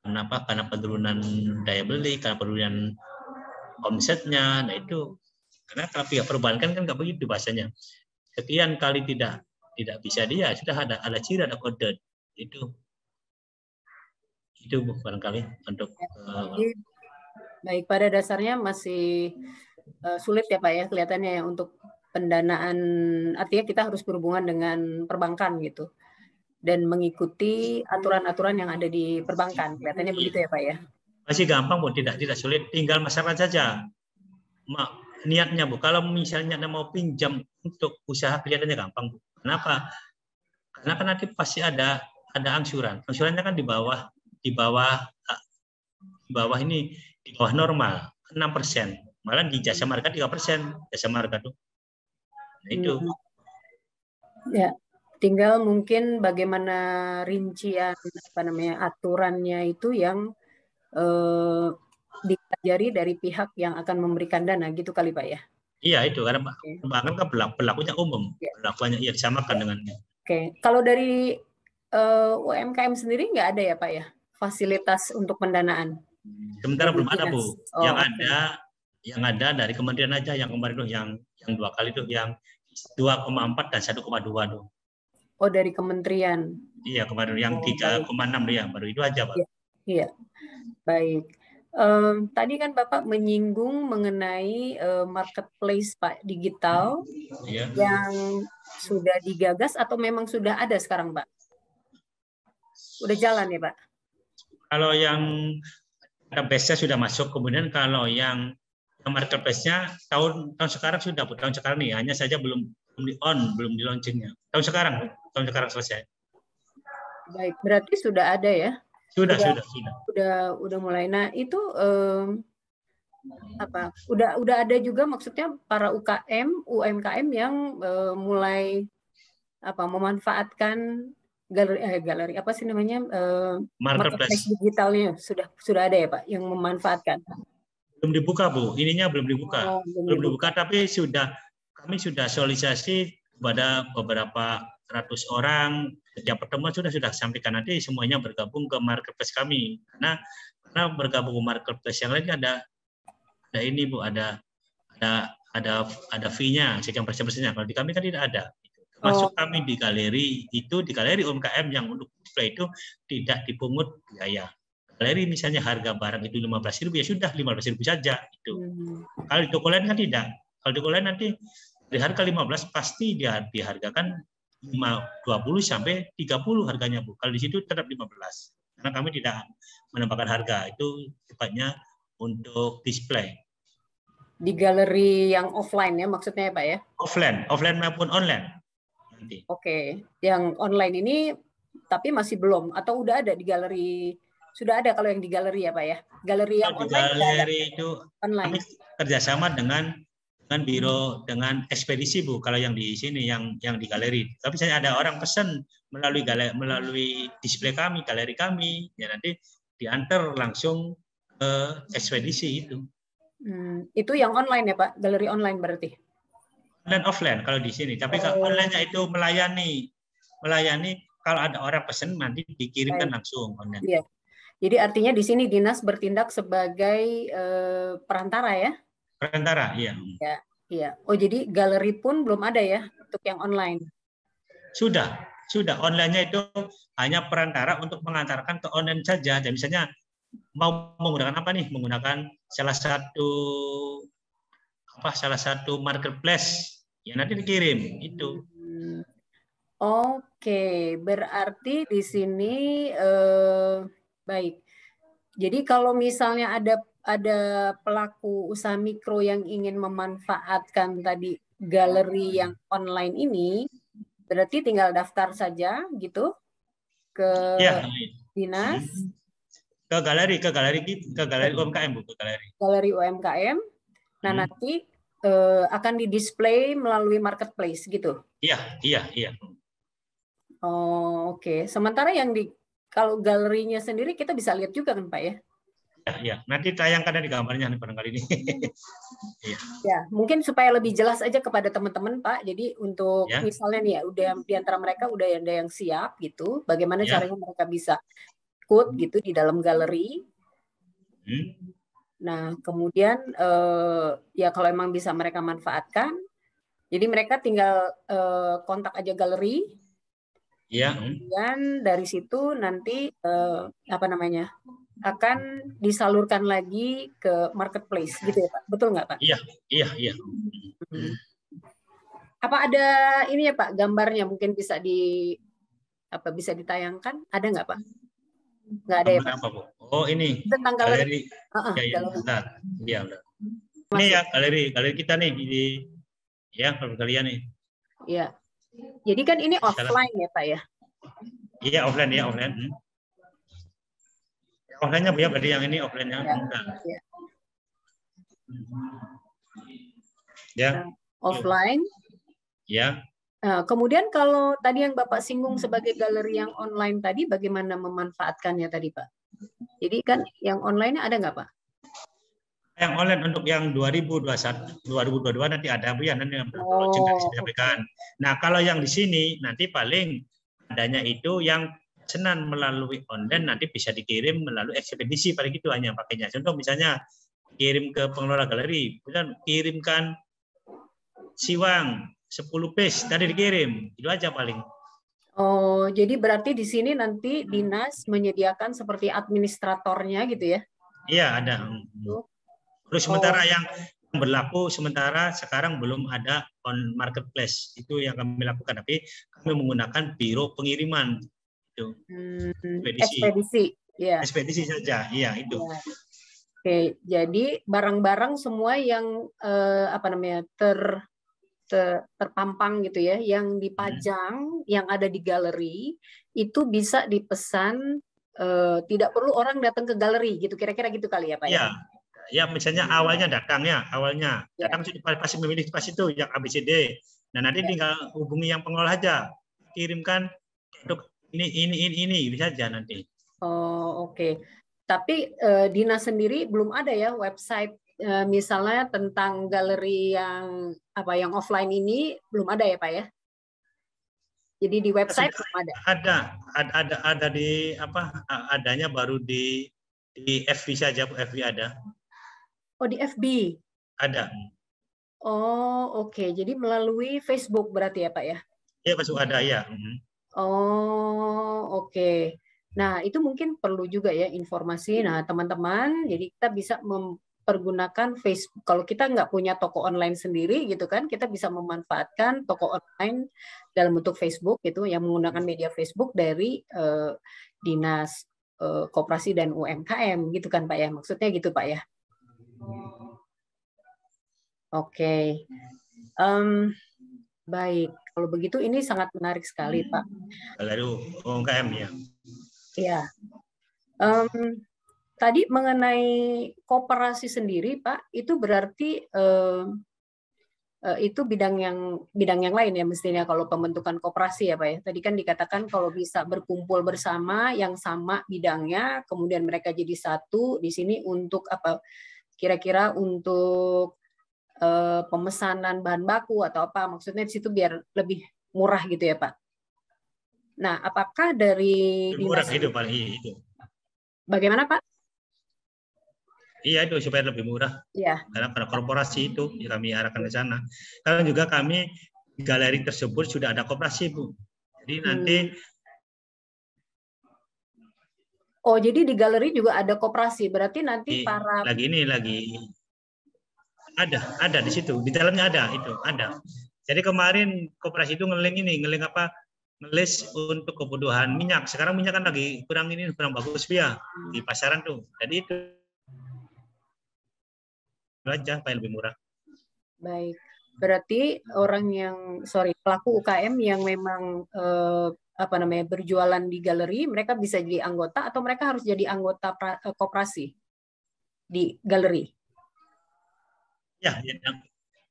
karena apa? Karena penurunan daya beli, karena penurunan omsetnya. Nah itu karena kalau pihak perbankan kan nggak begitu bahasanya. Sekian kali tidak tidak bisa dia sudah ada ada ciri ada kode itu itu barangkali untuk uh, baik pada dasarnya masih uh, sulit ya pak ya kelihatannya ya untuk pendanaan artinya kita harus berhubungan dengan perbankan gitu dan mengikuti aturan-aturan yang ada di perbankan. Kelihatannya begitu ya pak ya? Masih gampang bu. Tidak tidak sulit. Tinggal masyarakat saja. Ma, niatnya bu. Kalau misalnya anda mau pinjam untuk usaha kelihatannya gampang bu. Kenapa? Karena kan nanti pasti ada ada angsuran. Angsurannya kan di bawah di bawah di bawah ini di bawah normal. 6 persen. Malah di jasa marga 3 persen. Jasa marga tuh. Nah, itu. Ya, tinggal mungkin bagaimana rincian apa namanya aturannya itu yang eh, dipelajari dari pihak yang akan memberikan dana gitu kali Pak ya. Iya itu karena okay. bahkan kan berlakunya umum, ya. berlakunya iya disamakan dengan. Oke, okay. kalau dari uh, eh, UMKM sendiri nggak ada ya Pak ya fasilitas untuk pendanaan? Sementara belum ada Bu. Oh, yang okay. ada yang ada dari kementerian aja yang kemarin tuh yang yang dua kali tuh yang 2,4 dan 1,2 tuh. Oh dari kementerian. Iya kemarin yang oh, 3,6 ya baru itu aja pak. Iya, iya. baik. Um, tadi kan bapak menyinggung mengenai uh, marketplace pak digital iya. yang sudah digagas atau memang sudah ada sekarang pak? Udah jalan ya pak? Kalau yang base-nya sudah masuk, kemudian kalau yang marketplace-nya tahun tahun sekarang sudah tahun sekarang nih hanya saja belum belum di on belum di launchingnya tahun sekarang tahun sekarang selesai. Baik berarti sudah ada ya? Sudah sudah. sudah sudah. Sudah, udah mulai. Nah itu um, apa? Udah udah ada juga maksudnya para UKM UMKM yang uh, mulai apa memanfaatkan galeri eh, galeri apa sih namanya uh, marketplace digitalnya. Sudah sudah ada ya Pak yang memanfaatkan? Belum dibuka Bu. Ininya belum dibuka. Oh, belum, belum dibuka. dibuka tapi sudah kami sudah sosialisasi kepada beberapa 100 orang setiap pertemuan sudah sudah sampaikan. Nanti semuanya bergabung ke marketplace kami. Karena karena bergabung ke marketplace yang lain ada ada ini bu ada ada ada ada fee-nya sekian persen persennya kalau di kami kan tidak ada. Masuk oh. kami di galeri itu di galeri UMKM yang untuk display itu tidak dipungut biaya. Galeri misalnya harga barang itu lima belas ribu ya sudah lima belas ribu saja itu kalau di toko lain kan tidak. Kalau di toko lain nanti di harga 15 pasti dihargakan 5, 20 sampai 30 harganya Bu. Kalau di situ tetap 15. Karena kami tidak menambahkan harga, itu tepatnya untuk display. Di galeri yang offline ya maksudnya ya Pak ya? Offline, offline maupun online. Oke, okay. yang online ini tapi masih belum atau udah ada di galeri sudah ada kalau yang di galeri ya Pak ya? Galeri yang oh, online. Galeri itu online. kami kerjasama dengan dengan biro dengan ekspedisi Bu kalau yang di sini yang yang di galeri. Tapi saya ada orang pesan melalui galeri melalui display kami, galeri kami ya nanti diantar langsung uh, ekspedisi itu. Hmm, itu yang online ya Pak, galeri online berarti? Online offline kalau di sini, tapi oh. kalau online-nya itu melayani, melayani kalau ada orang pesen nanti dikirimkan Baik. langsung online. Iya. Jadi artinya di sini dinas bertindak sebagai uh, perantara ya? Perantara, iya. Ya, iya. Oh jadi galeri pun belum ada ya untuk yang online? Sudah, sudah. Online-nya itu hanya perantara untuk mengantarkan ke online saja. Jadi misalnya mau menggunakan apa nih? Menggunakan salah satu apa? Salah satu marketplace ya nanti dikirim itu. Oke, berarti di sini eh, baik. Jadi kalau misalnya ada ada pelaku usaha mikro yang ingin memanfaatkan tadi galeri yang online ini, berarti tinggal daftar saja gitu ke ya. dinas. Ke galeri ke galeri ke galeri UMKM bu ke galeri galeri UMKM nah hmm. nanti uh, akan di display melalui marketplace gitu iya iya iya oh oke okay. sementara yang di kalau galerinya sendiri kita bisa lihat juga kan pak ya Ya, ya. nanti tayangkan di gambarnya nih barangkali ini. [LAUGHS] ya. ya, mungkin supaya lebih jelas aja kepada teman-teman Pak. Jadi untuk ya. misalnya nih ya, udah di antara mereka udah ada yang siap gitu, bagaimana ya. caranya mereka bisa ikut gitu di dalam galeri. Hmm. Nah, kemudian eh, ya kalau emang bisa mereka manfaatkan, jadi mereka tinggal eh, kontak aja galeri. Iya. Dan dari situ nanti eh, apa namanya akan disalurkan lagi ke marketplace gitu ya Pak. Betul nggak Pak? Iya, iya, iya. Hmm. Apa ada ini ya Pak gambarnya mungkin bisa di apa bisa ditayangkan? Ada nggak Pak? Nggak ada ya Pak? Apa, Bu? Oh ini. Tentang galeri. Uh -uh, ya, ya, bentar. Iya. Ini ya galeri, galeri kita nih di ya kalau kalian nih. Iya. Jadi kan ini offline ya Pak ya? Iya offline ya offline. Hmm. Offline-nya Bu ya, berarti yang ini offline-nya. Ya. ya. ya. Nah, offline. Ya. Nah, kemudian kalau tadi yang Bapak singgung sebagai galeri yang online tadi, bagaimana memanfaatkannya tadi Pak? Jadi kan yang online ada nggak Pak? Yang online untuk yang 2021, 2022 nanti ada Bu ya, nanti oh, disampaikan. Nah kalau yang di sini nanti paling adanya itu yang senan melalui online nanti bisa dikirim melalui ekspedisi paling itu hanya pakainya. Contoh misalnya kirim ke pengelola galeri, kemudian kirimkan siwang 10 piece tadi dikirim. Itu aja paling. Oh, jadi berarti di sini nanti dinas menyediakan seperti administratornya gitu ya? Iya, ada. Terus sementara oh. yang berlaku sementara sekarang belum ada on marketplace. Itu yang kami lakukan tapi kami menggunakan biro pengiriman itu. Hmm, ekspedisi. Ekspedisi, ya. Ekspedisi saja. Iya, itu. Ya. Oke, jadi barang-barang semua yang eh, apa namanya ter terpampang gitu ya, yang dipajang, hmm. yang ada di galeri itu bisa dipesan uh, tidak perlu orang datang ke galeri gitu, kira-kira gitu kali ya Pak ya? ya? ya misalnya awalnya datang ya, awalnya Ya. datang sudah pasti memilih pas itu yang ABCD. Nah nanti Ya. tinggal hubungi yang pengelola aja, kirimkan produk ini ini ini ini bisa aja nanti. Oh, oke. Tapi eh, Dina sendiri belum ada ya website eh, misalnya tentang galeri yang apa yang offline ini belum ada ya, Pak ya? Jadi di website belum ada. Ada ada ada, ada di apa adanya baru di di FB saja Bu, FB ada Oh, di FB. ada Oh, oke. Jadi melalui Facebook berarti ya, Pak ya? ya masuk ada ya. Oh, oke. Nah, itu mungkin perlu juga ya informasi. Nah, teman-teman, jadi kita bisa mempergunakan Facebook. Kalau kita nggak punya toko online sendiri gitu kan, kita bisa memanfaatkan toko online dalam bentuk Facebook gitu, yang menggunakan media Facebook dari eh, dinas eh, koperasi dan UMKM gitu kan, Pak ya? Maksudnya gitu, Pak ya? Oke. Em, baik. Kalau begitu ini sangat menarik sekali, Pak. galeri UMKM ya Ya, Em, tadi mengenai kooperasi sendiri, Pak, itu berarti eh, itu bidang yang bidang yang lain ya mestinya kalau pembentukan kooperasi ya, Pak ya. Tadi kan dikatakan kalau bisa berkumpul bersama yang sama bidangnya, kemudian mereka jadi satu di sini untuk apa? Kira-kira untuk eh, pemesanan bahan baku atau apa? Maksudnya di situ biar lebih murah gitu ya, Pak. Nah, apakah dari Lebih murah dinas- itu paling iya, itu Bagaimana Pak? iya itu supaya lebih murah Ya, karena pada korporasi itu kami arahkan ke sana karena juga kami galeri tersebut sudah ada koperasi bu jadi nanti oh jadi di galeri juga ada koperasi. Berarti nanti di- para lagi ini lagi ada ada di situ. Di dalamnya ada itu ada. Jadi kemarin koperasi itu ngeling ini ngeling apa? Ngelis untuk kebutuhan minyak. Sekarang minyak kan lagi kurang ini kurang bagus ya di pasaran tuh. Jadi itu aja supaya lebih murah. Baik. Berarti orang yang sorry pelaku UKM yang memang eh, apa namanya berjualan di galeri, mereka bisa jadi anggota atau mereka harus jadi anggota pra- eh, koperasi di galeri. Ya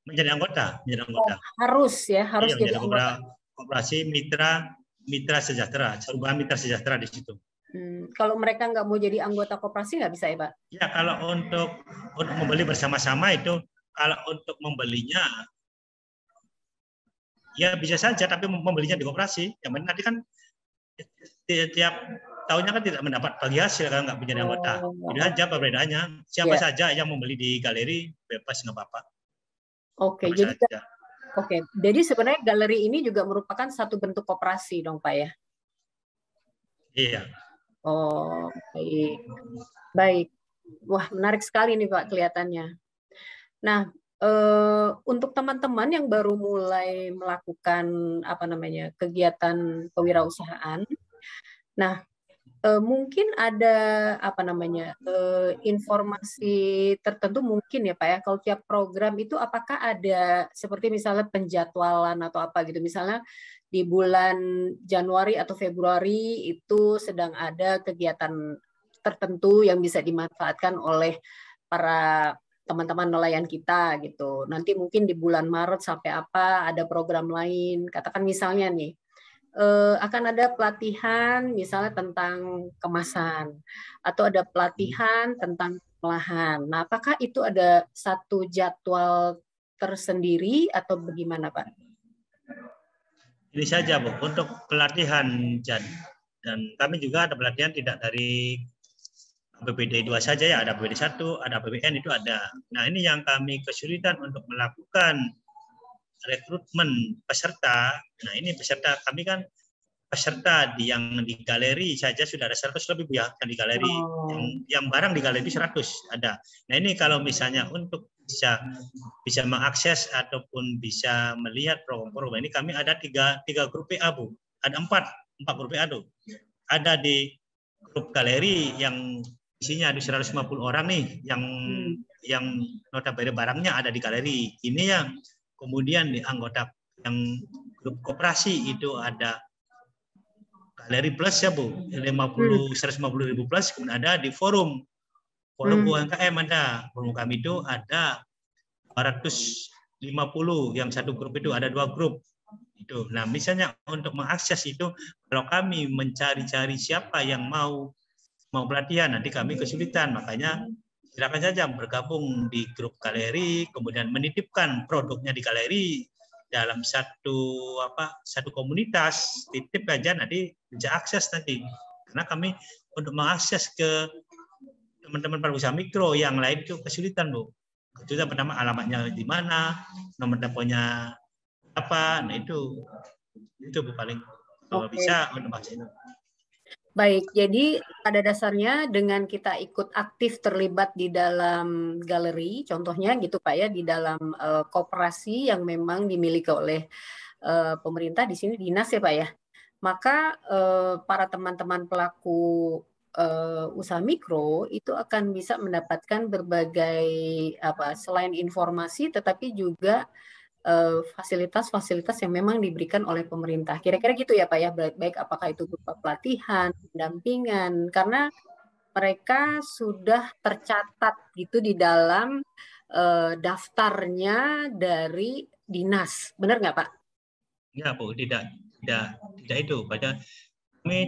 menjadi anggota menjadi anggota Harus ya, harus Iya, jadi menjadi anggota. kopera- koperasi mitra mitra sejahtera perubahan mitra sejahtera di situ Hmm, kalau mereka nggak mau jadi anggota koperasi nggak bisa ya Pak? Ya kalau untuk untuk membeli bersama-sama itu kalau untuk membelinya ya bisa saja tapi membelinya di koperasi. Yang penting nanti kan ti- tiap tahunnya kan tidak mendapat bagi hasil kalau nggak menjadi anggota. Oh. Itu aja perbedaannya. Siapa Ya. saja yang membeli di galeri bebas nggak apa-apa. Oke, Siapa jadi saja. Oke, jadi sebenarnya galeri ini juga merupakan satu bentuk koperasi dong Pak ya? Iya. Oh, baik. Baik. Wah, menarik sekali nih Pak kelihatannya. Nah, eh, untuk teman-teman yang baru mulai melakukan apa namanya kegiatan kewirausahaan, nah eh, mungkin ada apa namanya eh, informasi tertentu mungkin ya Pak ya. Kalau tiap program itu apakah ada seperti misalnya penjadwalan atau apa gitu, misalnya di bulan Januari atau Februari itu sedang ada kegiatan tertentu yang bisa dimanfaatkan oleh para teman-teman nelayan kita gitu. Nanti mungkin di bulan Maret sampai apa ada program lain. Katakan misalnya nih eh, akan ada pelatihan misalnya tentang kemasan atau ada pelatihan tentang pengolahan. Nah, apakah itu ada satu jadwal tersendiri atau bagaimana, Pak? Ini saja Bu untuk pelatihan dan dan kami juga ada pelatihan tidak dari APBD 2 saja ya, ada APBD 1, ada APBN itu ada. Nah, ini yang kami kesulitan untuk melakukan rekrutmen peserta. Nah, ini peserta kami kan peserta di yang di galeri saja sudah ada 100 lebih ya kan di galeri. Oh. Yang yang barang di galeri 100 ada. Nah, ini kalau misalnya untuk bisa bisa mengakses ataupun bisa melihat program-program ini kami ada tiga tiga grup PA Bu. Ada empat empat grup PA tuh. Ada di grup galeri yang isinya ada 150 orang nih yang Hmm. yang notabene barangnya ada di galeri. Ini yang kemudian di anggota yang grup koperasi itu ada galeri plus ya Bu, 50 150 ribu plus kemudian ada di forum Forum hmm. UMKM ada. Forum kami itu ada 250 yang satu grup itu ada dua grup itu. Nah, misalnya untuk mengakses itu, kalau kami mencari-cari siapa yang mau mau pelatihan, nanti kami kesulitan. Makanya silakan saja bergabung di grup galeri, kemudian menitipkan produknya di galeri dalam satu apa satu komunitas. Titip aja nanti bisa akses nanti. Karena kami untuk mengakses ke teman-teman para usaha mikro yang lain itu kesulitan bu. Itu pertama alamatnya di mana nomor teleponnya apa nah itu. Itu paling kalau okay. bisa untuk itu Baik, jadi pada dasarnya dengan kita ikut aktif terlibat di dalam galeri, contohnya gitu Pak ya, di dalam uh, koperasi yang memang dimiliki oleh uh, pemerintah di sini dinas ya Pak ya, maka uh, para teman-teman pelaku uh, usaha mikro itu akan bisa mendapatkan berbagai apa selain informasi, tetapi juga Eh, fasilitas-fasilitas yang memang diberikan oleh pemerintah. Kira-kira gitu ya Pak ya, baik apakah itu berupa pelatihan, pendampingan, karena mereka sudah tercatat gitu di dalam uh, daftarnya dari dinas, benar nggak Pak? Ya Bu, tidak, tidak, tidak itu. Pada kami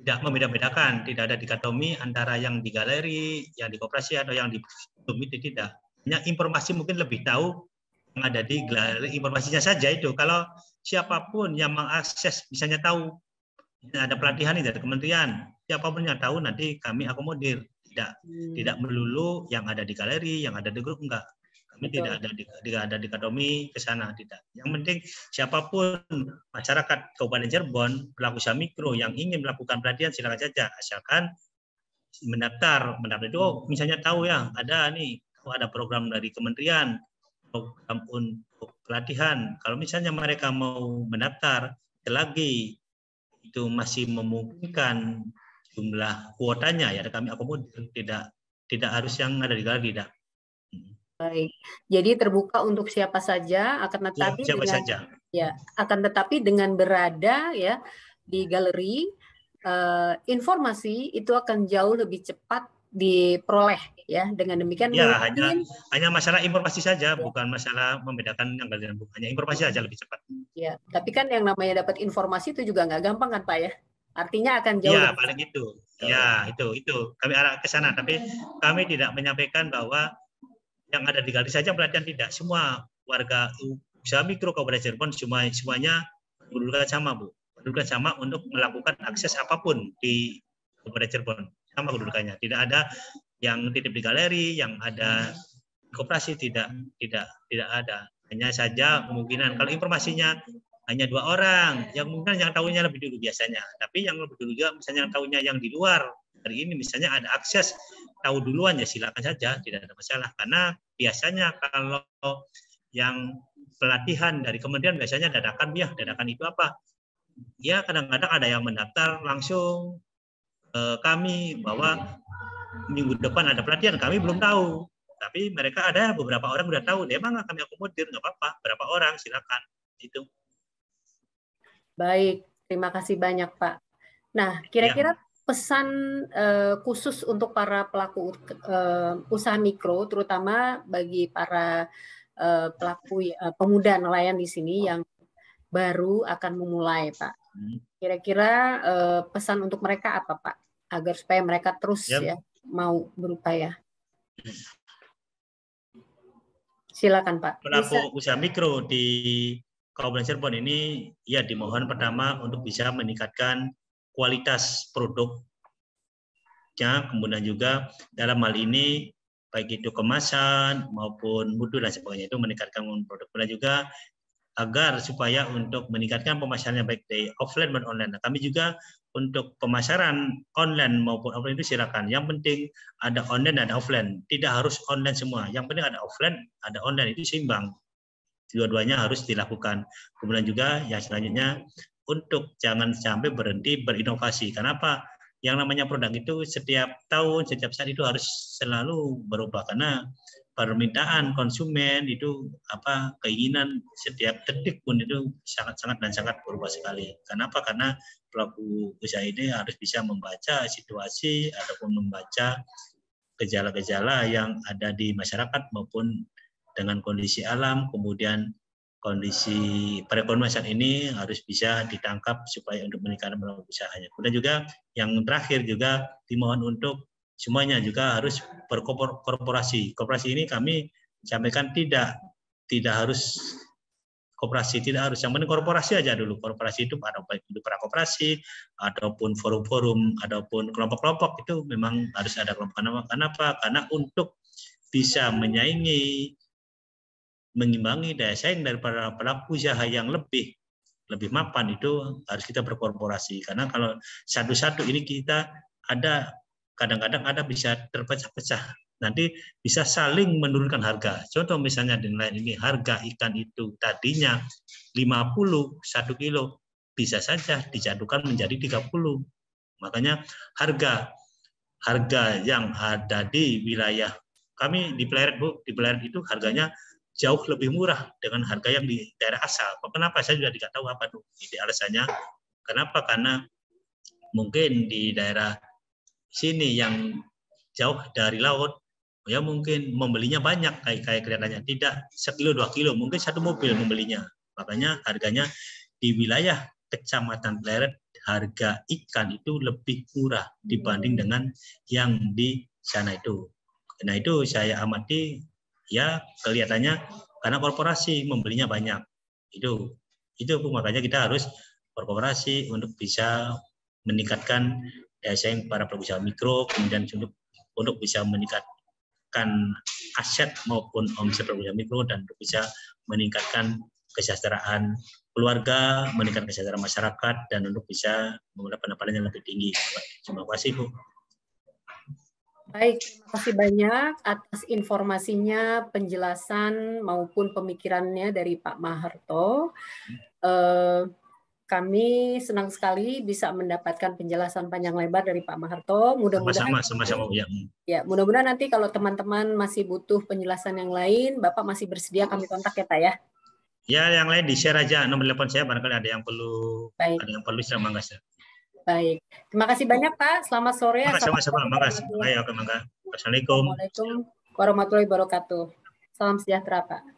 tidak membeda-bedakan, tidak ada dikotomi antara yang di galeri, yang di koperasi atau yang di komite tidak. Hanya informasi mungkin lebih tahu ada di galeri informasinya saja itu. Kalau siapa pun yang mengakses misalnya tahu ada pelatihan dari kementerian, siapa pun yang tahu nanti kami akomodir. Tidak hmm. tidak melulu yang ada di galeri, yang ada di grup enggak. Kami Betul. tidak ada di, tidak ada dikotomi ke sana tidak. Yang penting siapa pun masyarakat Kabupaten Cirebon pelaku usaha mikro yang ingin melakukan pelatihan silakan saja asalkan mendaftar mendaftar itu oh, misalnya tahu ya ada nih oh, ada program dari kementerian program untuk pelatihan. Kalau misalnya mereka mau mendaftar, lagi itu masih memungkinkan jumlah kuotanya ya kami akomodir tidak tidak harus yang ada di galeri tidak. Baik. Jadi terbuka untuk siapa saja akan ya, tetapi ya, siapa dengan, saja. Ya, akan tetapi dengan berada ya di galeri uh, informasi itu akan jauh lebih cepat diperoleh ya. Dengan demikian ya mungkin, hanya hanya masalah informasi saja ya. bukan masalah membedakan yang kalian bukan hanya informasi saja lebih cepat. Ya tapi kan yang namanya dapat informasi itu juga nggak gampang kan pak ya? Artinya akan jauh ya paling itu. Ya itu itu. Kami arah ke sana tapi kami tidak menyampaikan bahwa yang ada di galeri saja pelatihan tidak. Semua warga usaha mikro kabupaten Cirebon semua semuanya berdudukan sama bu. Berdudukan sama untuk melakukan akses apa pun di kabupaten Cirebon sama kedudukannya. Tidak ada yang titip di galeri, yang ada koperasi tidak tidak tidak ada. Hanya saja kemungkinan kalau informasinya hanya dua orang, yang mungkin yang tahunya lebih dulu biasanya. Tapi yang lebih dulu juga misalnya yang tahunya yang di luar hari ini misalnya ada akses tahu duluan ya silakan saja tidak ada masalah karena biasanya kalau yang pelatihan dari kementerian biasanya dadakan ya dadakan itu apa ya kadang-kadang ada yang mendaftar langsung kami bahwa minggu depan ada pelatihan kami belum tahu. Tapi mereka ada beberapa orang sudah tahu dia emang kami akomodir nggak apa-apa berapa orang silakan. Itu baik terima kasih banyak pak. Nah kira-kira ya. pesan uh, khusus untuk para pelaku uh, usaha mikro terutama bagi para uh, pelaku uh, pemuda nelayan di sini yang baru akan memulai pak. Hmm. kira-kira uh, pesan untuk mereka apa pak agar supaya mereka terus yep. ya mau berupaya. Silakan Pak. Pelaku bisa. usaha mikro di Kabupaten Cirebon ini ya dimohon pertama untuk bisa meningkatkan kualitas produknya, kemudian juga dalam hal ini baik itu kemasan maupun mutu dan sebagainya itu meningkatkan produk. Kemudian juga agar supaya untuk meningkatkan pemasarannya baik dari offline maupun online. Nah, kami juga untuk pemasaran online maupun offline itu silakan. Yang penting ada online ada offline. Tidak harus online semua. Yang penting ada offline, ada online itu seimbang. Dua-duanya harus dilakukan. Kemudian juga yang selanjutnya untuk jangan sampai berhenti berinovasi. Kenapa? Yang namanya produk itu setiap tahun, setiap saat itu harus selalu berubah karena permintaan konsumen itu apa keinginan setiap detik pun itu sangat-sangat dan sangat berubah sekali. Kenapa? Karena pelaku usaha ini harus bisa membaca situasi ataupun membaca gejala-gejala yang ada di masyarakat maupun dengan kondisi alam, kemudian kondisi perekonomian ini harus bisa ditangkap supaya untuk meningkatkan usahanya. Kemudian juga yang terakhir juga dimohon untuk semuanya juga harus berkorporasi. Korporasi. Ini kami sampaikan tidak tidak harus koperasi tidak harus. Yang penting korporasi aja dulu. Korporasi itu ada baik itu para koperasi ataupun forum-forum ataupun kelompok-kelompok itu memang harus ada kelompok. Kenapa kenapa karena untuk bisa menyaingi mengimbangi daya saing dari para pelaku usaha yang lebih lebih mapan itu harus kita berkorporasi. Karena kalau satu-satu ini kita ada kadang-kadang ada bisa terpecah-pecah nanti bisa saling menurunkan harga. Contoh misalnya di nelayan ini harga ikan itu tadinya 50 satu kilo bisa saja dijatuhkan menjadi 30. Makanya harga harga yang ada di wilayah kami di Pleret Bu, di Pleret itu harganya jauh lebih murah dengan harga yang di daerah asal. Kenapa saya juga tidak tahu apa tuh ini alasannya. Kenapa? Karena mungkin di daerah sini yang jauh dari laut ya mungkin membelinya banyak kayak kayak kelihatannya. Tidak sekilo dua kilo mungkin satu mobil membelinya. Makanya harganya di wilayah kecamatan Pleret harga ikan itu lebih murah dibanding dengan yang di sana itu. Nah itu saya amati ya kelihatannya karena korporasi membelinya banyak. Itu itu makanya kita harus berkooperasi untuk bisa meningkatkan daya saing para pengusaha mikro kemudian untuk untuk bisa meningkat meningkatkan aset maupun omset perguruan mikro dan untuk bisa meningkatkan kesejahteraan keluarga, meningkatkan kesejahteraan masyarakat, dan untuk bisa memulai pendapatan yang lebih tinggi. Terima kasih, Bu. Baik, terima kasih banyak atas informasinya, penjelasan maupun pemikirannya dari Pak Maharto. Hmm kami senang sekali bisa mendapatkan penjelasan panjang lebar dari Pak Maharto. Mudah-mudahan sama-sama ya. Ya, mudah-mudahan nanti kalau teman-teman masih butuh penjelasan yang lain, Bapak masih bersedia kami kontak ya, Pak ya. Ya, yang lain di-share aja nomor telepon saya barangkali ada yang perlu Baik. ada yang perlu saya mangga. Baik. Terima kasih banyak, Pak. Selamat sore. Sama-sama. Makasih. Ayo, Assalamualaikum. Assalamualaikum warahmatullahi wabarakatuh. Salam sejahtera, Pak.